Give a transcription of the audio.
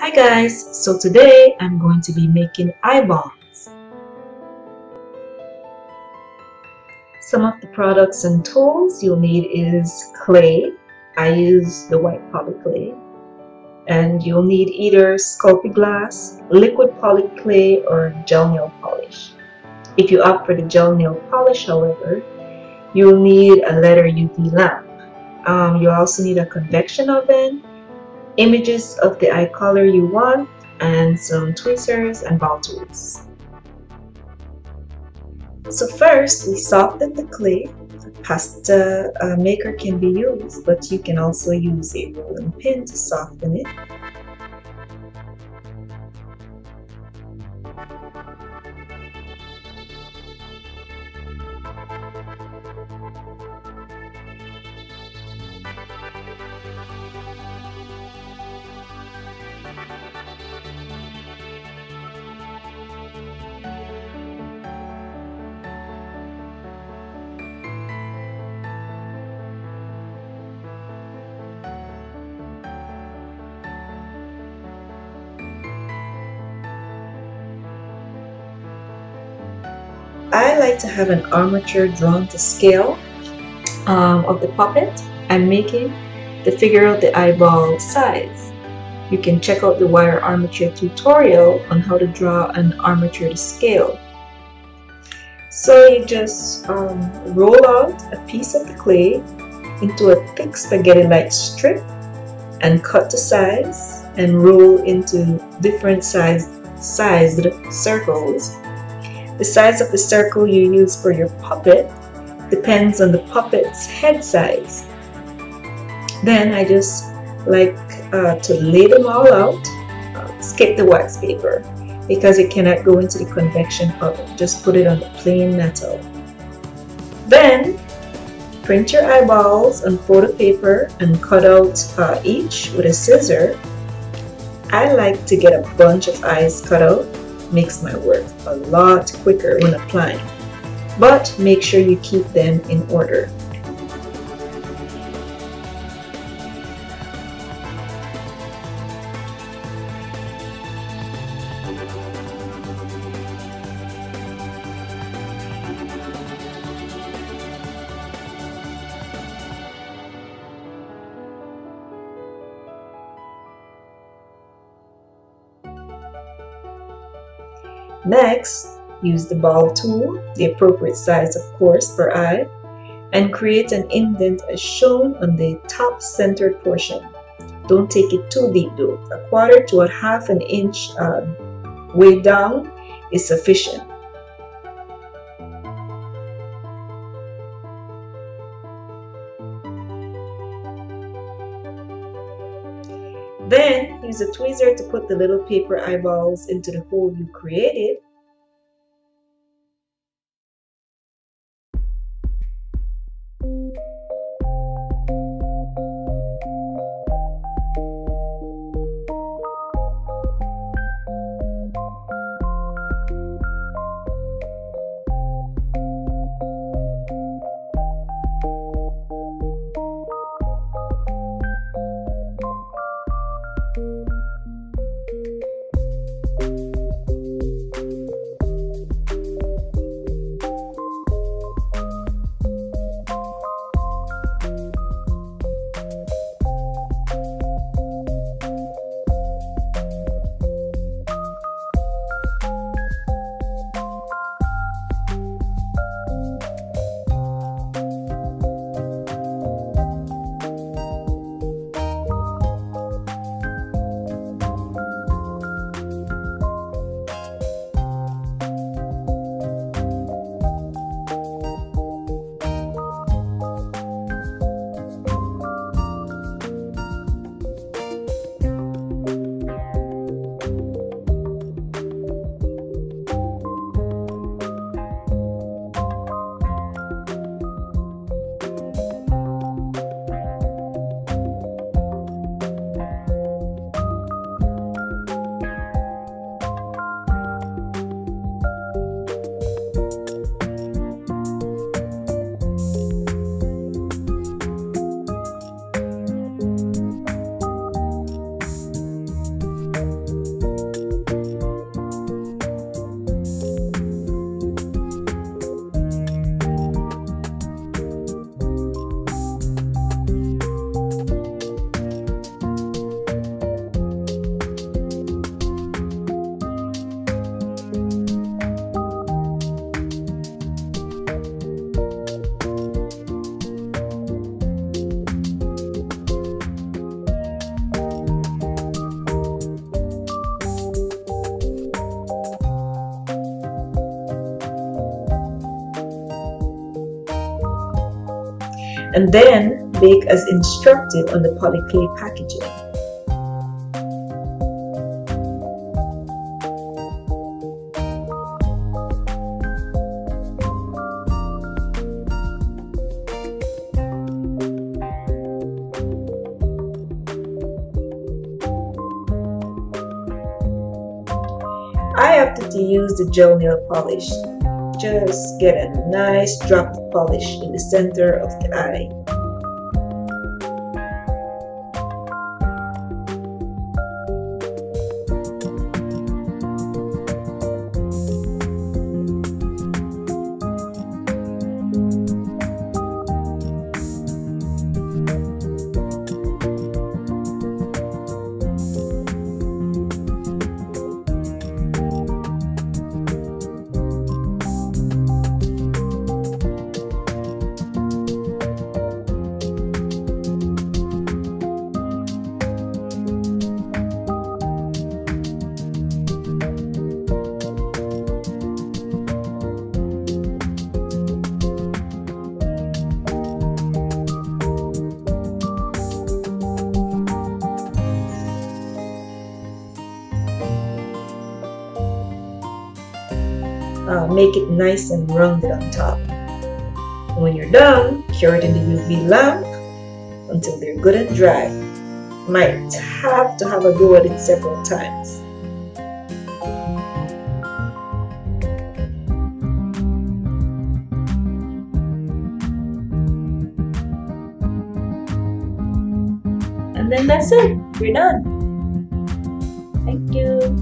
Hi guys, so today I'm going to be making eyeballs. Some of the products and tools you'll need is clay. I use the white poly clay. And you'll need either Sculpey gloss, liquid poly clay, or gel nail polish. If you opt for the gel nail polish, however, you'll need a letter UV lamp. Um, you'll also need a convection oven images of the eye color you want, and some tweezers and ball tools. So first, we soften the clay. Pasta uh, maker can be used, but you can also use a rolling pin to soften it. I like to have an armature drawn to scale um, of the puppet I'm making to figure out the eyeball size. You can check out the wire armature tutorial on how to draw an armature to scale. So you just um, roll out a piece of the clay into a thick spaghetti-like strip and cut to size and roll into different size, sized circles the size of the circle you use for your puppet depends on the puppet's head size. Then I just like uh, to lay them all out, uh, skip the wax paper because it cannot go into the convection oven. Just put it on the plain metal. Then print your eyeballs on photo paper and cut out uh, each with a scissor. I like to get a bunch of eyes cut out makes my work a lot quicker when applying. But make sure you keep them in order. Next, use the ball tool, the appropriate size of course per eye, and create an indent as shown on the top centered portion. Don't take it too deep though. A quarter to a half an inch uh, way down is sufficient. Then use a tweezer to put the little paper eyeballs into the hole you created and then bake as instructed on the polyclay packaging. I opted to use the gel nail polish. Just get a nice drop of polish in the center of the eye. Make it nice and rounded on top. When you're done, cure it in the UV lamp until they're good and dry. Might have to have a go at it several times. And then that's it. We're done. Thank you.